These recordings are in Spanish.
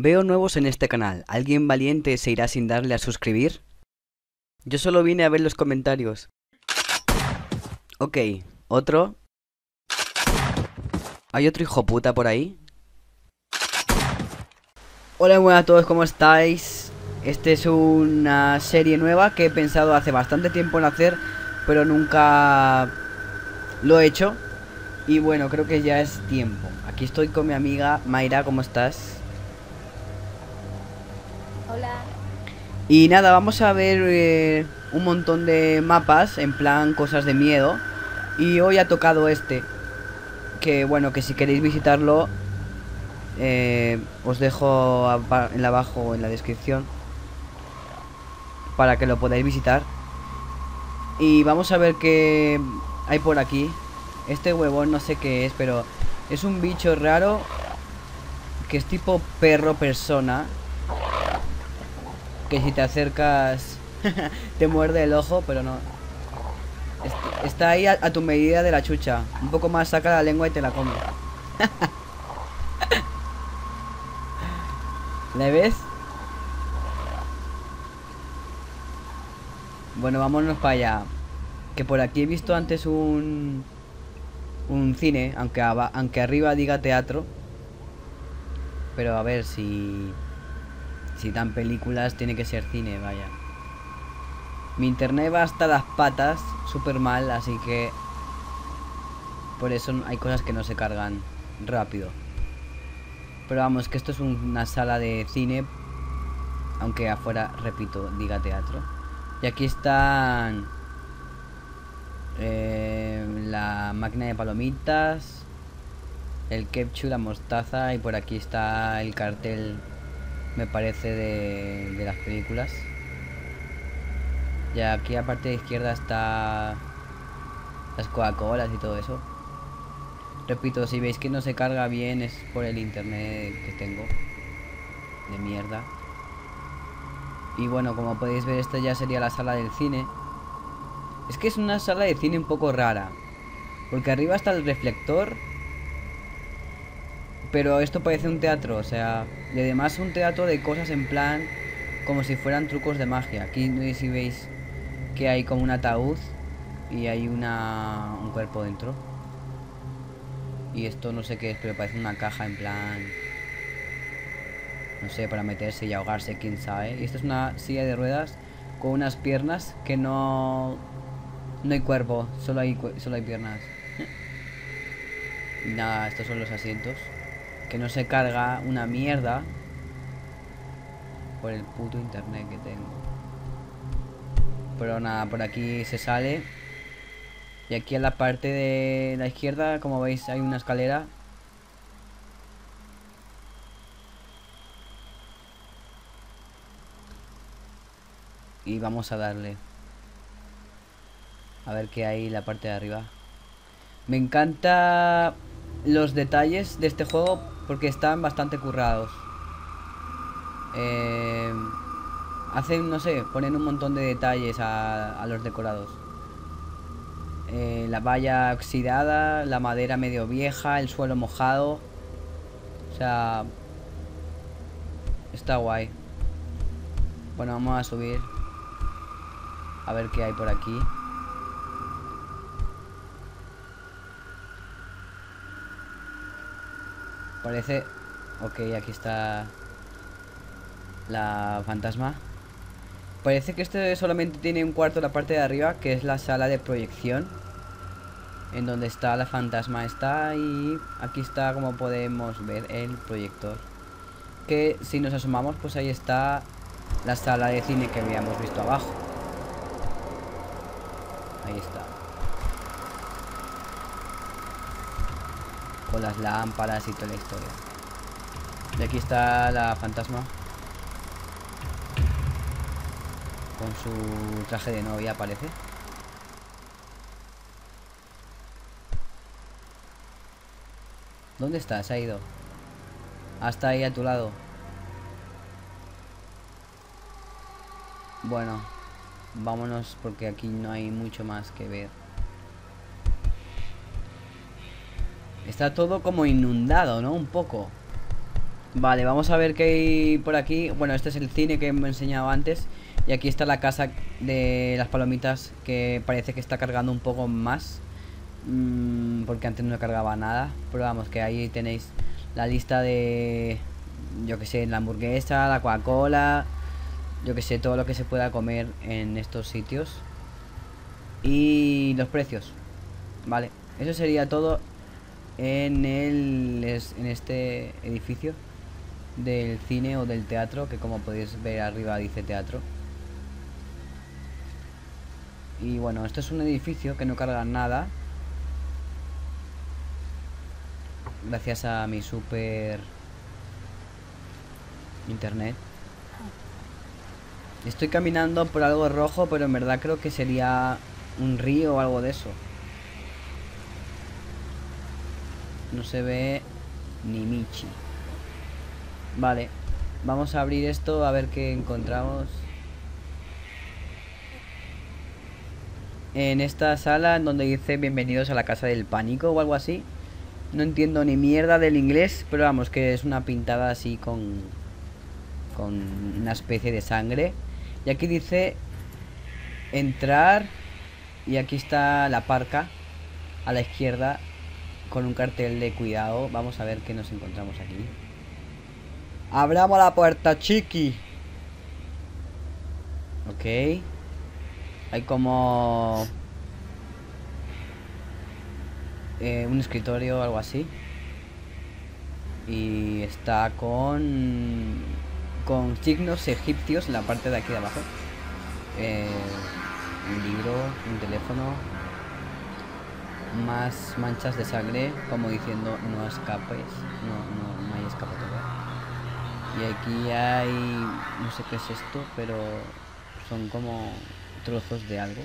Veo nuevos en este canal. ¿Alguien valiente se irá sin darle a suscribir? Yo solo vine a ver los comentarios. Ok, otro. ¿Hay otro hijo puta por ahí? Hola, buenas a todos, ¿cómo estáis? Esta es una serie nueva que he pensado hace bastante tiempo en hacer, pero nunca lo he hecho. Y bueno, creo que ya es tiempo. Aquí estoy con mi amiga Mayra, ¿cómo estás? Y nada, vamos a ver eh, un montón de mapas, en plan cosas de miedo. Y hoy ha tocado este. Que bueno, que si queréis visitarlo, eh, os dejo en abajo en la descripción. Para que lo podáis visitar. Y vamos a ver qué hay por aquí. Este huevón no sé qué es, pero es un bicho raro. Que es tipo perro persona que si te acercas te muerde el ojo, pero no. Está ahí a, tu medida de la chucha. Un poco más saca la lengua y te la come. ¿Le ves? Bueno, vámonos para allá. Que por aquí he visto antes un... Un cine, aunque, aunque arriba diga teatro. Pero a ver si... Si dan películas, tiene que ser cine, vaya. Mi internet va hasta las patas, súper mal, así que... Por eso hay cosas que no se cargan rápido. Pero vamos, que esto es una sala de cine. Aunque afuera, repito, diga teatro. Y aquí están... Eh, la máquina de palomitas. El ketchup, la mostaza. Y por aquí está el cartel me parece de, las películas. Y aquí a parte de izquierda está las Coca-Colas y todo eso. Repito, si veis que no se carga bien es por el internet que tengo. De mierda. Y bueno, como podéis ver, esta ya sería la sala del cine. Es que es una sala de cine un poco rara. Porque arriba está el reflector pero esto parece un teatro, o sea, y además un teatro de cosas en plan como si fueran trucos de magia. Aquí si veis que hay como un ataúd y hay una un cuerpo dentro. Y esto no sé qué es, pero parece una caja en plan no sé, para meterse y ahogarse, quién sabe. Y esta es una silla de ruedas con unas piernas que no no hay cuerpo, solo hay solo hay piernas. y nada, estos son los asientos que no se carga una mierda por el puto internet que tengo. Pero nada, por aquí se sale. Y aquí en la parte de la izquierda, como veis, hay una escalera. Y vamos a darle. A ver qué hay en la parte de arriba. Me encanta los detalles de este juego porque están bastante currados. Eh, hacen, no sé, ponen un montón de detalles a, los decorados. Eh, la valla oxidada, la madera medio vieja, el suelo mojado. O sea... Está guay. Bueno, vamos a subir. A ver qué hay por aquí. Parece... Ok, aquí está... La fantasma. Parece que este solamente tiene un cuarto en la parte de arriba, que es la sala de proyección. En donde está la fantasma está y aquí está como podemos ver el proyector. Que si nos asomamos pues ahí está la sala de cine que habíamos visto abajo. Ahí está. con las lámparas y toda la historia. Y aquí está la fantasma. su traje de novia, parece. ¿Dónde está? Se ha ido. Hasta ahí a tu lado. Bueno, vámonos porque aquí no hay mucho más que ver. Está todo como inundado, ¿no? Un poco. Vale, vamos a ver qué hay por aquí. Bueno, este es el cine que me enseñado antes. Y aquí está la casa de las palomitas que parece que está cargando un poco más. Mm, porque antes no cargaba nada. Pero vamos, que ahí tenéis la lista de... Yo que sé, la hamburguesa, la Coca-Cola... Yo que sé, todo lo que se pueda comer en estos sitios. Y los precios. Vale, eso sería todo en, el, en este edificio del cine o del teatro, que como podéis ver arriba dice teatro. Y bueno, esto es un edificio que no carga nada. Gracias a mi super internet. Estoy caminando por algo rojo, pero en verdad creo que sería un río o algo de eso. No se ve ni Michi. Vale, vamos a abrir esto a ver qué encontramos. En esta sala en donde dice bienvenidos a la casa del pánico o algo así. No entiendo ni mierda del inglés, pero vamos, que es una pintada así con, con una especie de sangre. Y aquí dice entrar y aquí está la parca a la izquierda con un cartel de cuidado. Vamos a ver qué nos encontramos aquí. Abramos la puerta, chiqui. Ok. Hay como... Eh, un escritorio o algo así. Y está con... Con signos egipcios en la parte de aquí de abajo. Eh, un libro, un teléfono. Más manchas de sangre, como diciendo no escapes. No, no, no hay escapatoria. Y aquí hay... No sé qué es esto, pero son como trozos de algo.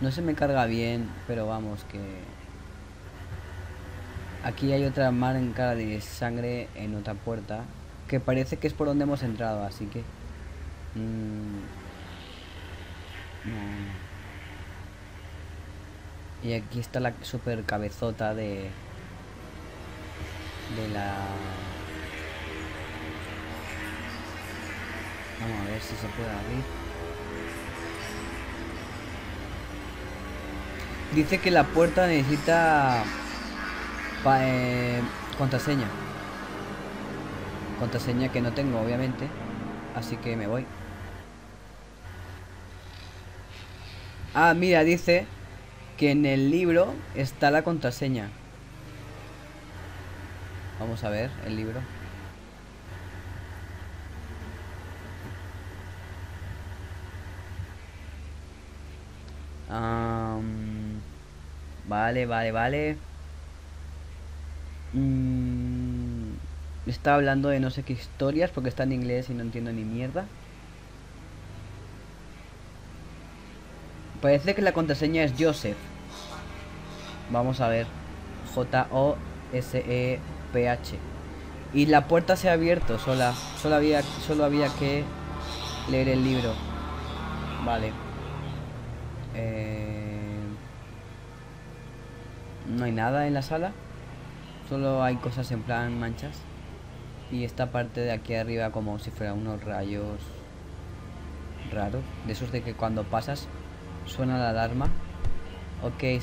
No se me carga bien, pero vamos que... Aquí hay otra marca de sangre en otra puerta, que parece que es por donde hemos entrado, así que... Mmm, Y aquí está la super cabezota de... De la... Vamos a ver si se puede abrir. Dice que la puerta necesita eh, contraseña. Contraseña que no tengo, obviamente. Así que me voy. Ah, mira, dice que en el libro está la contraseña. Vamos a ver el libro. Vale, vale, vale. Mm, está hablando de no sé qué historias porque está en inglés y no entiendo ni mierda. Parece que la contraseña es Joseph. Vamos a ver. J-O-S-E-P-H. Y la puerta se ha abierto sola. Solo había, solo había que leer el libro. Vale. Eh, no hay nada en la sala. Solo hay cosas en plan manchas. Y esta parte de aquí arriba como si fuera unos rayos raros. De esos de que cuando pasas suena la alarma. Ok.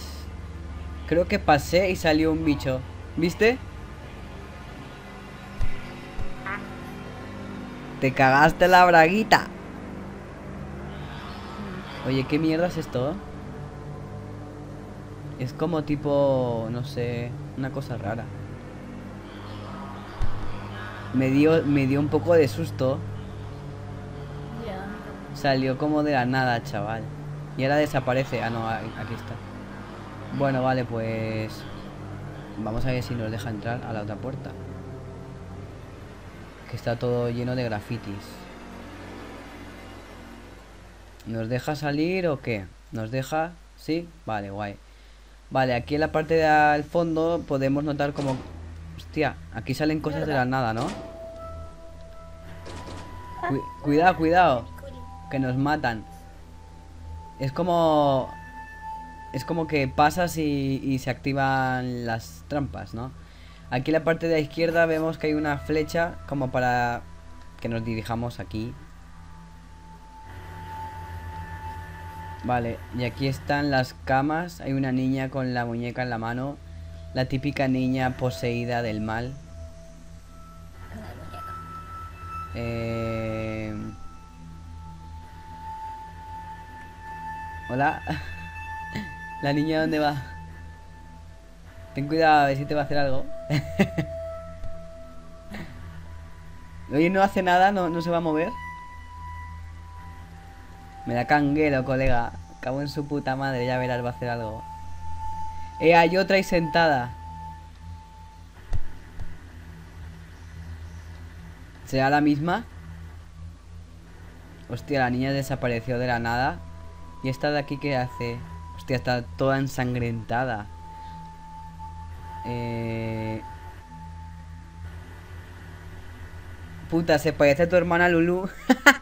Creo que pasé y salió un bicho. ¿Viste? Te cagaste la braguita. Oye, ¿qué mierda es esto? Es como tipo, no sé, una cosa rara. Me dio, me dio un poco de susto. Salió como de la nada, chaval. Y ahora desaparece. Ah, no, aquí está. Bueno, vale, pues... Vamos a ver si nos deja entrar a la otra puerta. Que está todo lleno de grafitis. ¿Nos deja salir o qué? ¿Nos deja? ¿Sí? Vale, guay. Vale, aquí en la parte del fondo podemos notar como... Hostia, aquí salen cosas de la nada, ¿no? Cu- cuidado, cuidado. Que nos matan. Es como... Es como que pasas y, y se activan las trampas, ¿no? Aquí en la parte de la izquierda vemos que hay una flecha como para que nos dirijamos aquí. Vale, y aquí están las camas. Hay una niña con la muñeca en la mano. La típica niña poseída del mal. Eh... Hola. La niña, ¿dónde va? Ten cuidado a ver si te va a hacer algo. Oye, no hace nada, no, no se va a mover. Me da canguero, colega. Cabo en su puta madre, ya verás, va a hacer algo. Eh, hay otra ahí sentada. ¿Será la misma? Hostia, la niña desapareció de la nada. ¿Y esta de aquí qué hace? Hostia, está toda ensangrentada. Eh... Puta, se parece a tu hermana Lulu.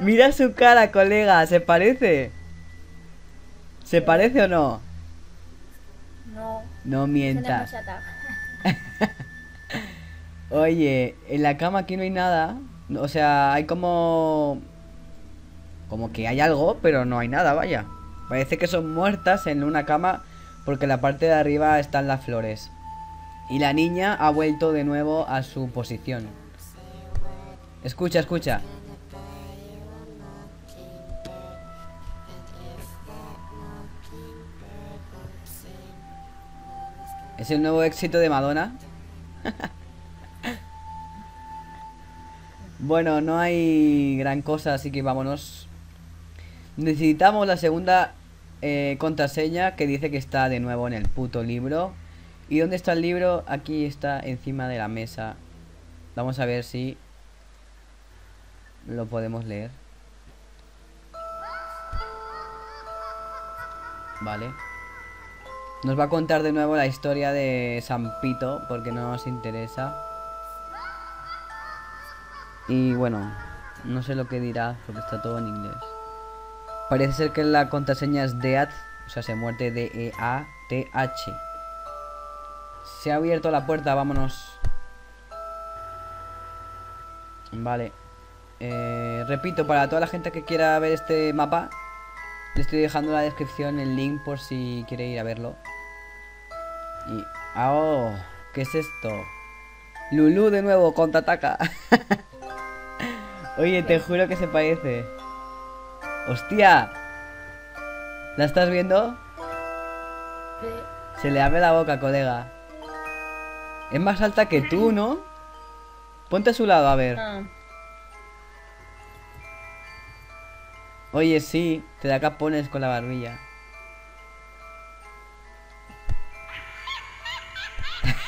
Mira su cara, colega, ¿se parece? ¿Se parece o no? No. No mientas. Oye, en la cama aquí no hay nada. O sea, hay como... Como que hay algo, pero no hay nada, vaya. Parece que son muertas en una cama porque en la parte de arriba están las flores. Y la niña ha vuelto de nuevo a su posición. Escucha, escucha. Es el nuevo éxito de Madonna. bueno, no hay gran cosa, así que vámonos. Necesitamos la segunda eh, contraseña que dice que está de nuevo en el puto libro. ¿Y dónde está el libro? Aquí está encima de la mesa. Vamos a ver si lo podemos leer. Vale. Nos va a contar de nuevo la historia de San Pito porque no nos interesa. Y bueno, no sé lo que dirá porque está todo en inglés. Parece ser que la contraseña es DEAT, o sea, se muerte D-E-A-T-H. Se ha abierto la puerta, vámonos. Vale. Eh, repito, para toda la gente que quiera ver este mapa, le estoy dejando en la descripción el link por si quiere ir a verlo. Y... ah, ¡Oh! ¿Qué es esto? Lulu de nuevo, contraataca. Oye, te juro que se parece. ¡Hostia! ¿La estás viendo? Se le abre la boca, colega. Es más alta que tú, ¿no? Ponte a su lado, a ver. Oye, sí, te da capones con la barbilla.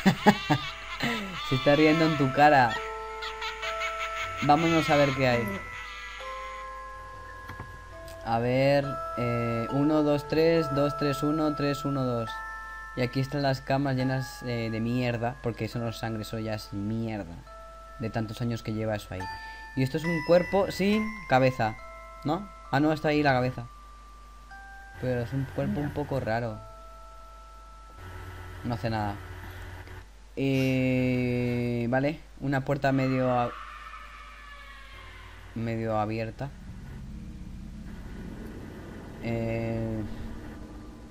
Se está riendo en tu cara. Vámonos a ver qué hay. A ver, eh, 1, 2, 3, 2, 3, 1, 3, 1, 2. Y aquí están las camas llenas eh, de mierda, porque eso no es sangre, eso ya es mierda. De tantos años que lleva eso ahí. Y esto es un cuerpo sin cabeza, ¿no? Ah, no, está ahí la cabeza. Pero es un cuerpo un poco raro. No hace nada. Eh, vale, una puerta medio... medio abierta. Eh,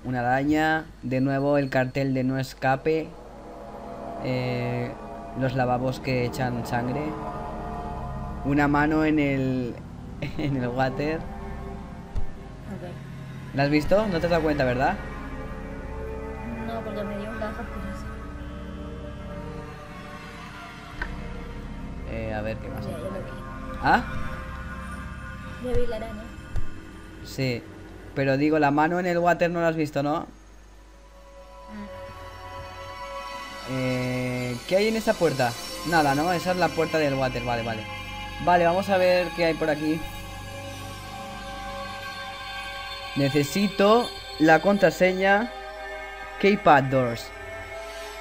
una araña. De nuevo el cartel de no escape. Eh, los lavabos que echan sangre. Una mano en el. en el water. ¿La has visto? No te has dado cuenta, ¿verdad? No, porque me dio un bajo Eh, a ver qué vi. ¿Ah? Ya vi la araña. Sí. Pero digo, la mano en el water no la has visto, ¿no? Mm. Eh, ¿Qué hay en esa puerta? Nada, ¿no? Esa es la puerta del water, vale, vale. Vale, vamos a ver qué hay por aquí. Necesito la contraseña Keypad Doors.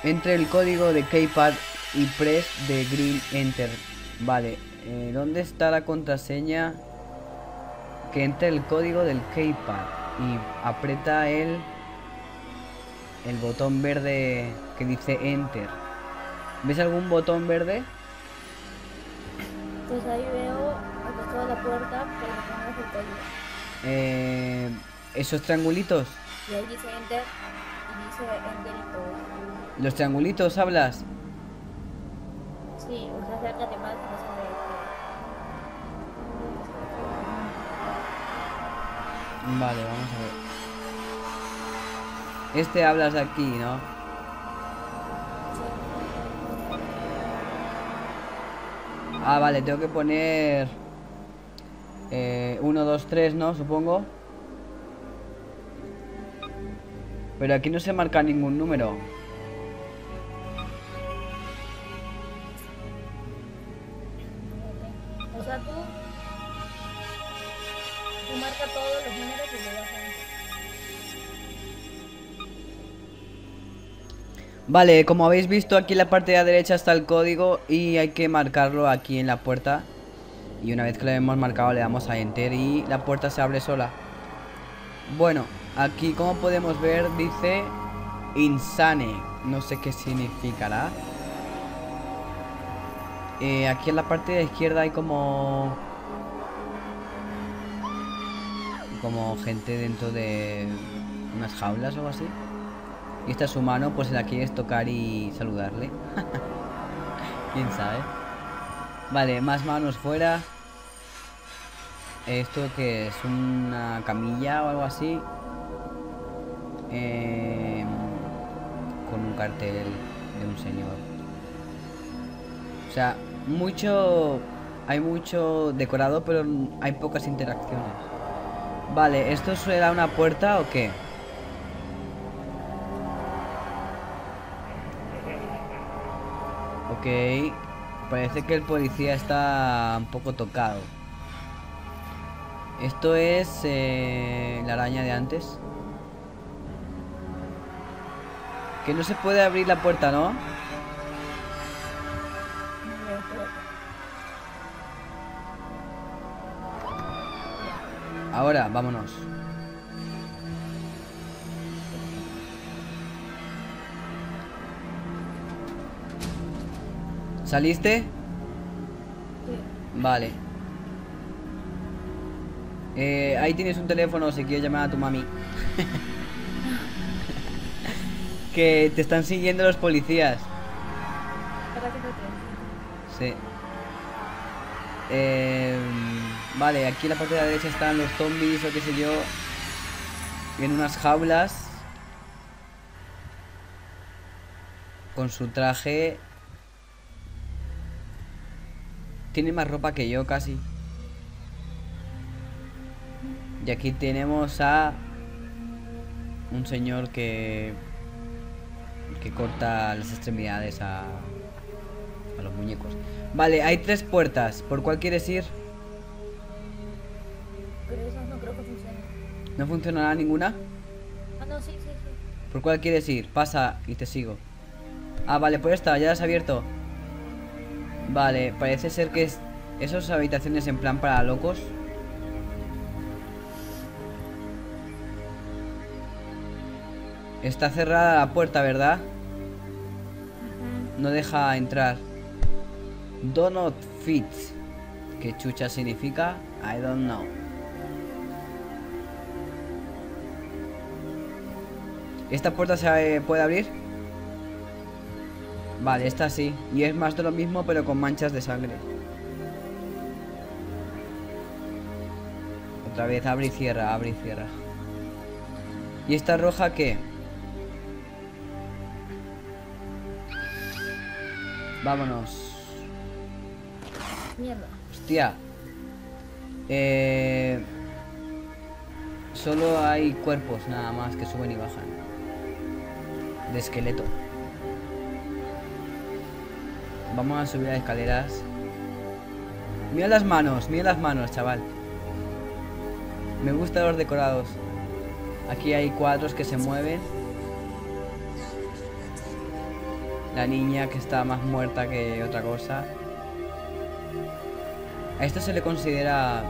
Entre el código de Keypad y press de Green Enter. Vale, eh, ¿dónde está la contraseña? Que entre el código del Keypad y aprieta el el botón verde que dice Enter. ¿Ves algún botón verde? Pues ahí veo la puerta, pero no el código. Eh, esos triangulitos. Y ahí dice enter y dice enter y todo. Los triangulitos hablas. Sí, o más y no se ve. Vale, vamos a ver. Este hablas de aquí, ¿no? Ah, vale, tengo que poner... 1, 2, 3, ¿no? Supongo. Pero aquí no se marca ningún número. O sea, tú, tú marca todos los números y le das a. Vale, como habéis visto aquí en la parte de la derecha está el código y hay que marcarlo aquí en la puerta. Y una vez que lo hemos marcado le damos a enter y la puerta se abre sola. Bueno, aquí como podemos ver dice insane. No sé qué significará. Eh, aquí en la parte de la izquierda hay como... Como gente dentro de unas jaulas o algo así. Y esta es su mano, pues la quieres tocar y saludarle. ¿Quién sabe? Vale, más manos fuera. Esto que es una camilla o algo así. Eh, con un cartel de un señor. O sea, mucho... Hay mucho decorado, pero hay pocas interacciones. Vale, ¿esto será una puerta o qué? Ok. Parece que el policía está un poco tocado. Esto es eh, la araña de antes. Que no se puede abrir la puerta, ¿no? Ahora, vámonos. ¿Saliste? Sí. Vale. Eh, ahí tienes un teléfono si quieres llamar a tu mami. que te están siguiendo los policías. Sí. Eh, vale, aquí en la parte de la derecha están los zombies o qué sé yo. En unas jaulas. Con su traje. Tiene más ropa que yo casi. Y aquí tenemos a un señor que que corta las extremidades a a los muñecos. Vale, hay tres puertas. ¿Por cuál quieres ir? Pero esas no creo que funcionen. ¿No funcionará ninguna? Ah, no, sí, sí, sí. ¿Por cuál quieres ir? Pasa y te sigo. Ah, vale, por esta, ya la has abierto. Vale, parece ser que es esas habitaciones en plan para locos. Está cerrada la puerta, ¿verdad? No deja entrar. Do not fit. ¿Qué chucha significa? I don't know. ¿Esta puerta se puede abrir? Vale, esta sí. Y es más de lo mismo, pero con manchas de sangre. Otra vez, abre y cierra, abre y cierra. ¿Y esta roja qué? Vámonos. Mierda. Hostia. Eh... Solo hay cuerpos nada más que suben y bajan. De esqueleto. Vamos a subir a escaleras. Mira las manos, mira las manos, chaval. Me gustan los decorados. Aquí hay cuadros que se mueven. La niña que está más muerta que otra cosa. A esto se le considera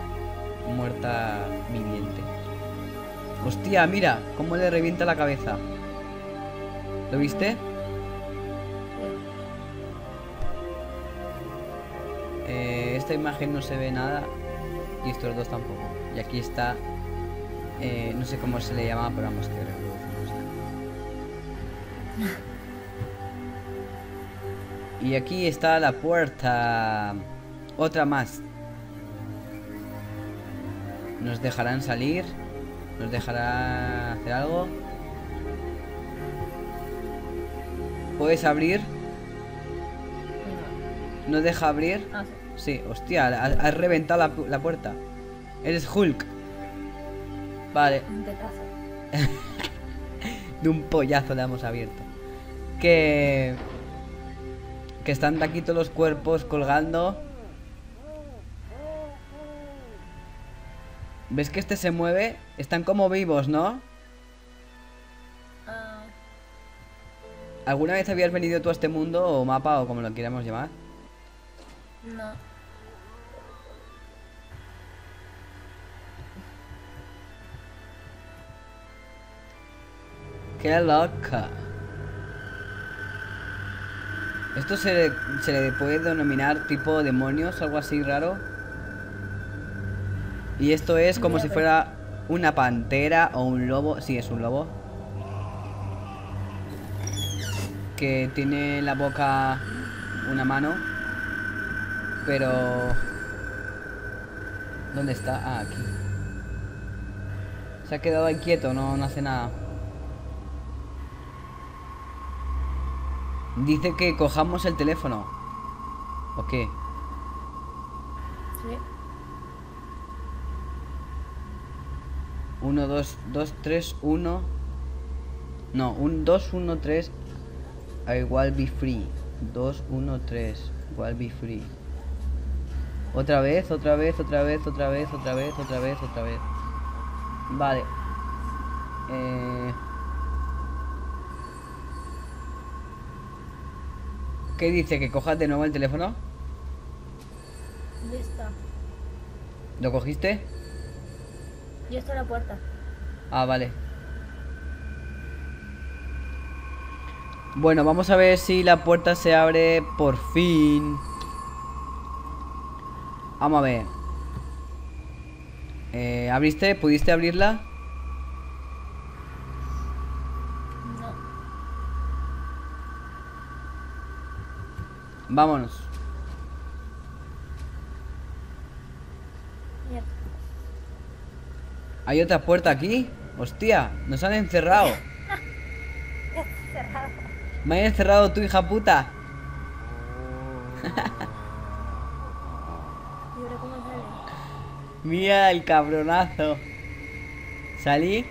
muerta viviente. Hostia, mira, cómo le revienta la cabeza. ¿Lo viste? Eh, esta imagen no se ve nada y estos dos tampoco. Y aquí está, eh, no sé cómo se le llama, pero vamos que música. Y aquí está la puerta. Otra más. ¿Nos dejarán salir? ¿Nos dejará hacer algo? ¿Puedes abrir? No. ¿No deja abrir? Sí. Hostia, has, has reventado la, la puerta. Eres Hulk. Vale, de un pollazo le hemos abierto. Que. Que están aquí todos los cuerpos colgando. ¿Ves que este se mueve? Están como vivos, ¿no? Ah, ¿Alguna vez habías venido tú a este mundo o mapa o como lo quieramos llamar? No. ¡Qué loca! ¿Esto se le, se le puede denominar tipo demonios, algo así raro? Y esto es como Mira, si fuera una pantera o un lobo. Sí, es un lobo. Que tiene en la boca una mano. Pero... ¿Dónde está? Ah, aquí. Se ha quedado ahí quieto, no, no hace nada. Dice que cojamos el teléfono. ¿O qué? Sí. 1, 2, 2, 3, 1. No, un 2, 1, 3. I will be free. 2, 1, 3. Will be free. Otra vez, otra vez, otra vez, otra vez, otra vez, otra vez, otra vez. Vale. Eh... ¿Qué dice? ¿Que cojas de nuevo el teléfono? Ya está. ¿Lo cogiste? Ya está la puerta. Ah, vale. Bueno, vamos a ver si la puerta se abre por fin. Vamos a ver. Eh, ¿Abriste? ¿Pudiste abrirla? No. Vámonos. Mierda. ¿Hay otra puerta aquí? Hostia, nos han encerrado. Cerrado. Me han encerrado tu hija puta. ¿Y ahora cómo sale? Mira el cabronazo. ¿Salí?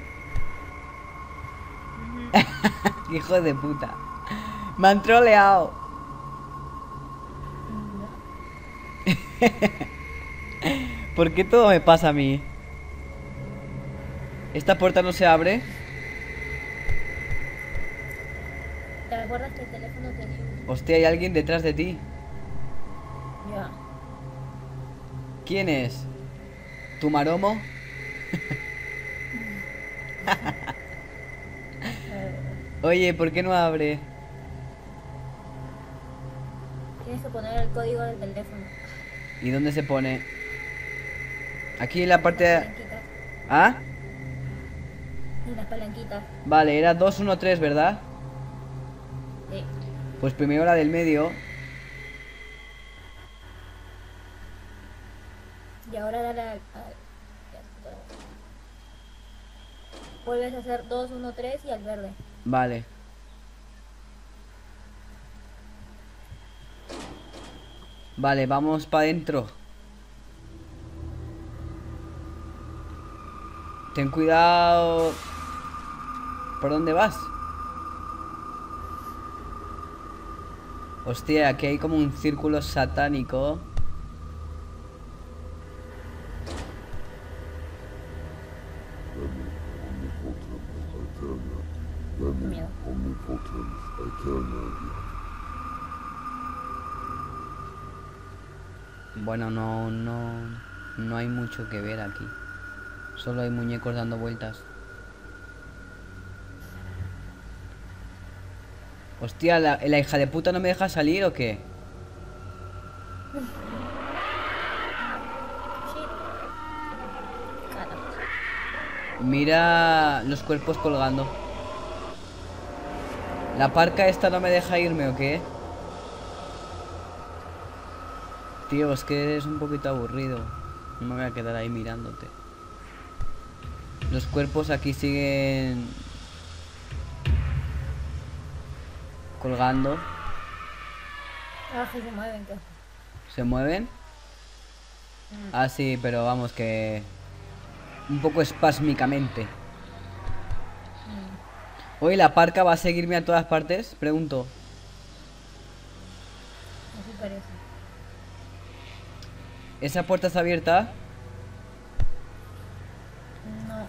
Hijo de puta. Me han troleado. ¿Por qué todo me pasa a mí? ¿Esta puerta no se abre? ¿Te acuerdas que el teléfono te dio? Hostia, hay alguien detrás de ti. Ya. ¿Quién es? ¿Tu maromo? Oye, ¿por qué no abre? tienes que poner el código del teléfono. ¿Y dónde se pone? Aquí en la parte de... ¿Ah? Y las palanquitas. Vale, era 213, ¿verdad? Sí. Pues primero la del medio. Y ahora dale al. al- ya, todo. Vuelves a hacer 2, 1, 3 y al verde. Vale. Vale, vamos para adentro. Ten cuidado. ¿Por dónde vas? Hostia, aquí hay como un círculo satánico. Qué miedo. Bueno, no, no, no hay mucho que ver aquí. Solo hay muñecos dando vueltas. Hostia, ¿la, hija de puta no me deja salir o qué? Mira los cuerpos colgando. La parca esta no me deja irme o qué? Tío, es que es un poquito aburrido. No me voy a quedar ahí mirándote. Los cuerpos aquí siguen colgando. Ah, que se mueven, ¿qué? ¿Se mueven? Ah, sí, pero vamos que... Un poco espásmicamente. Mm, Oye, ¿la parca va a seguirme a todas partes? Pregunto. Así parece. ¿Esa puerta está abierta? No.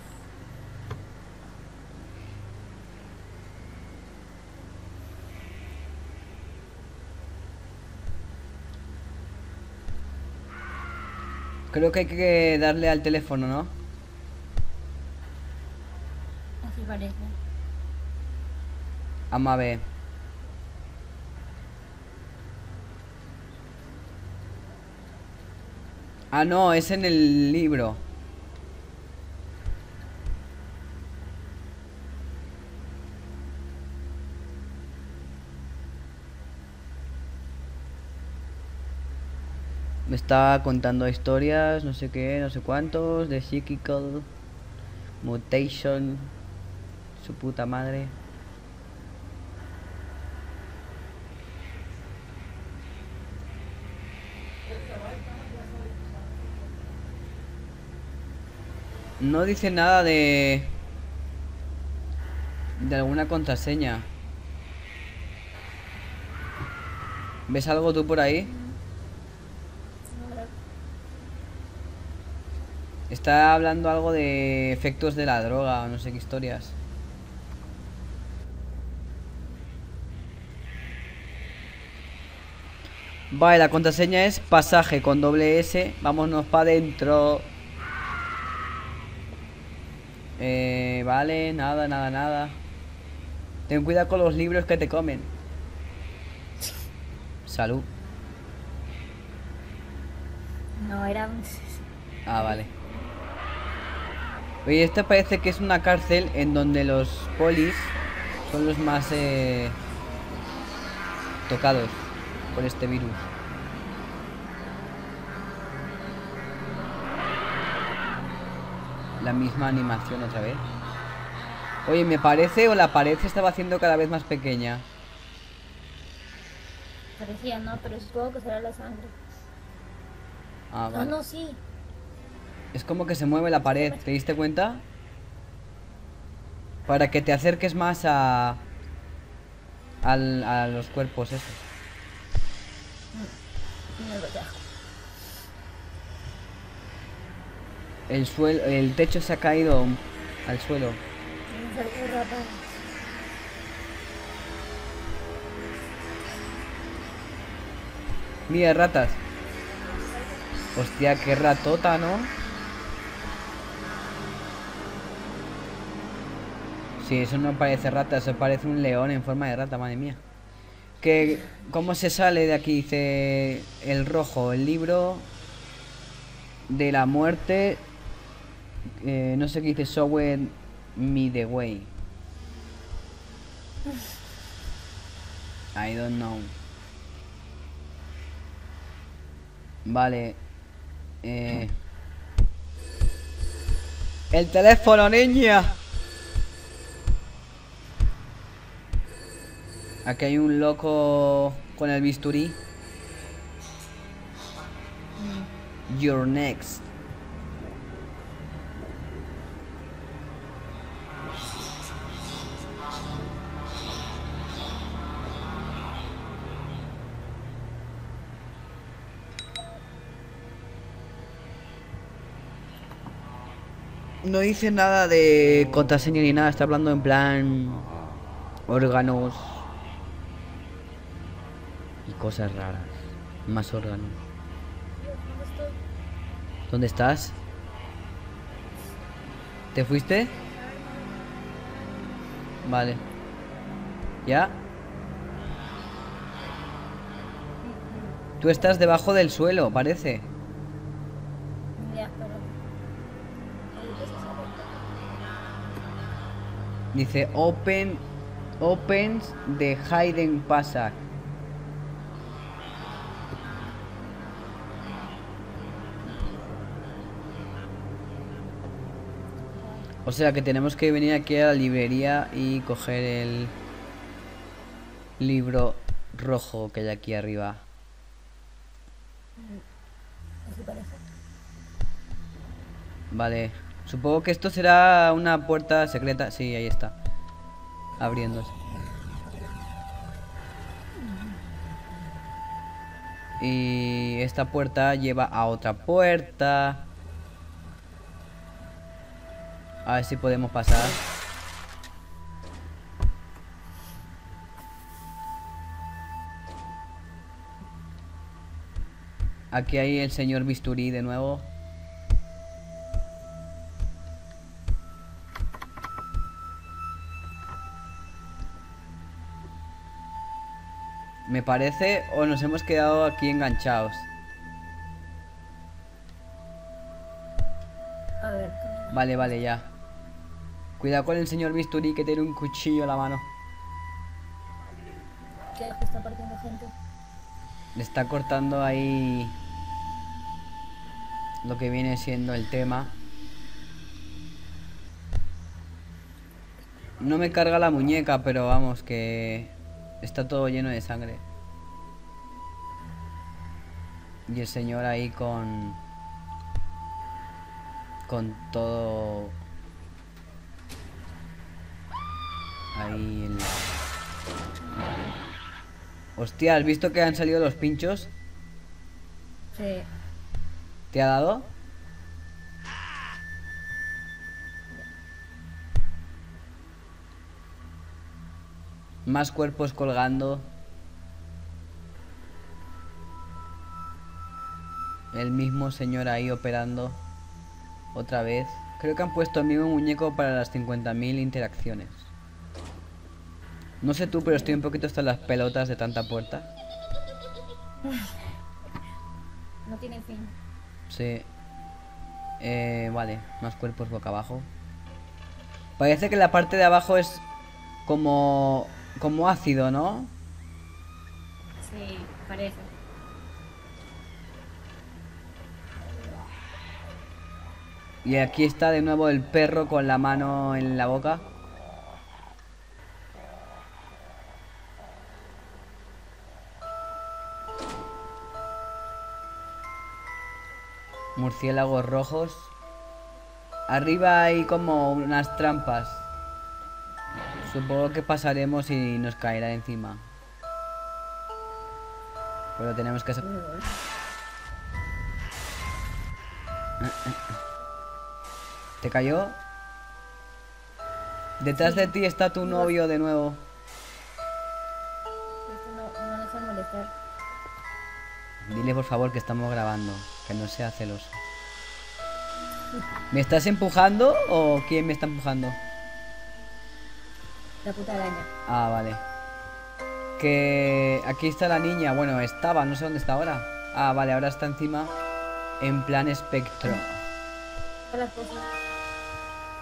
Creo que hay que darle al teléfono, ¿no? Así parece. Amabe. Ah, no, es en el libro. Me está contando historias, no sé qué, no sé cuántos, de Psychical Mutation, su puta madre. No dice nada de... De alguna contraseña. ¿Ves algo tú por ahí? Está hablando algo de efectos de la droga o no sé qué historias. Vale, la contraseña es pasaje con doble S. Vámonos para adentro. Eh, vale, nada, nada, nada. Ten cuidado con los libros que te comen. Salud. No, eran. Ah, vale. Oye, esta parece que es una cárcel en donde los polis son los más eh, tocados por este virus. La misma animación otra vez. Oye, me parece o la pared se estaba haciendo cada vez más pequeña. Parecía, no, pero supongo que será la sangre. Ah, No, vale. no, sí. Es como que se mueve la pared, ¿te diste cuenta? Para que te acerques más a... al- a los cuerpos esos. No lo dejo. El suelo, el techo se ha caído al suelo. Mira, ratas. Hostia, qué ratota, ¿no? Sí, eso no parece rata, eso parece un león en forma de rata, madre mía. Que, ¿Cómo se sale de aquí? Dice el rojo, el libro de la muerte. Eh, no sé qué dice, Shower Me the Way. I don't know. Vale. Eh... El teléfono, niña. Aquí hay un loco con el bisturí. You're next. No dice nada de contraseña ni nada, está hablando en plan órganos y cosas raras. Más órganos. ¿Dónde estás? ¿Te fuiste? Vale. ¿Ya? Tú estás debajo del suelo, parece. Dice open opens the hidden passage. O sea que tenemos que venir aquí a la librería y coger el libro rojo que hay aquí arriba. Vale. Supongo que esto será una puerta secreta. Sí, ahí está. Abriéndose. Y esta puerta lleva a otra puerta. A ver si podemos pasar. Aquí hay el señor Bisturí de nuevo. Me parece o nos hemos quedado aquí enganchados. A ver. Vale, vale, ya. Cuidado con el señor Bisturí que tiene un cuchillo en la mano. ¿Qué está partiendo gente? Le está cortando ahí lo que viene siendo el tema. No me carga la muñeca, pero vamos, que está todo lleno de sangre. Y el señor ahí con... Con todo... Ahí en la... Hostia, ¿has visto que han salido los pinchos? Sí. ¿Te ha dado? Más cuerpos colgando. El mismo señor ahí operando. Otra vez. Creo que han puesto el mismo muñeco para las 50.000 interacciones. No sé tú, pero estoy un poquito hasta las pelotas de tanta puerta. No tiene fin. Sí. Eh, vale, más cuerpos boca abajo. Parece que la parte de abajo es como como ácido, ¿no? Sí, parece. Y aquí está de nuevo el perro con la mano en la boca. Murciélagos rojos. Arriba hay como unas trampas. Supongo que pasaremos y nos caerá encima. Pero tenemos que... ¿Te cayó? Detrás de ti está tu novio de nuevo. No, no les va a molestar. Dile por favor que estamos grabando, que no sea celoso. ¿Me estás empujando o quién me está empujando? La puta araña. Ah, vale. Que aquí está la niña. Bueno, estaba, no sé dónde está ahora. Ah, vale, ahora está encima en plan espectro.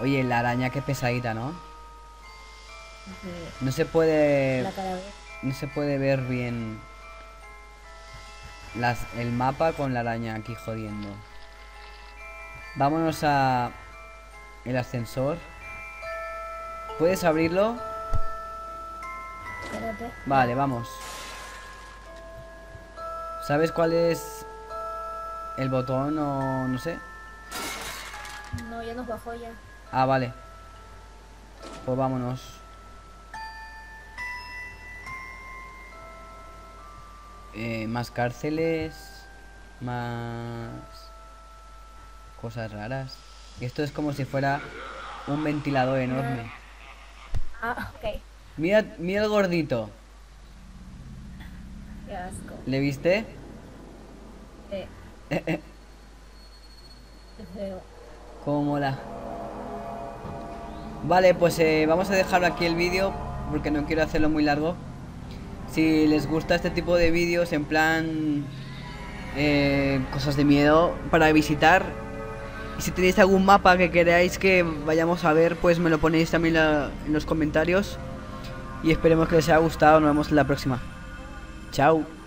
Oye, la araña qué pesadita, ¿no? No se puede no se puede ver bien las, el mapa con la araña aquí jodiendo. Vámonos a el ascensor. ¿Puedes abrirlo? Vale, vamos. ¿Sabes cuál es el botón o no sé? No, ya nos bajó ya. Ah, vale. Pues vámonos. Eh, más cárceles. Más cosas raras. Y esto es como si fuera un ventilador enorme. Ah, ok. Mira, mira el gordito. Qué asco. ¿Le viste? Eh, Eh, eh, qué feo. cómo mola. Vale, pues eh, vamos a dejarlo aquí el vídeo porque no quiero hacerlo muy largo. Si les gusta este tipo de vídeos en plan eh, cosas de miedo para visitar y si tenéis algún mapa que queráis que vayamos a ver, pues me lo ponéis también la- en los comentarios y esperemos que les haya gustado. Nos vemos la próxima. Chao.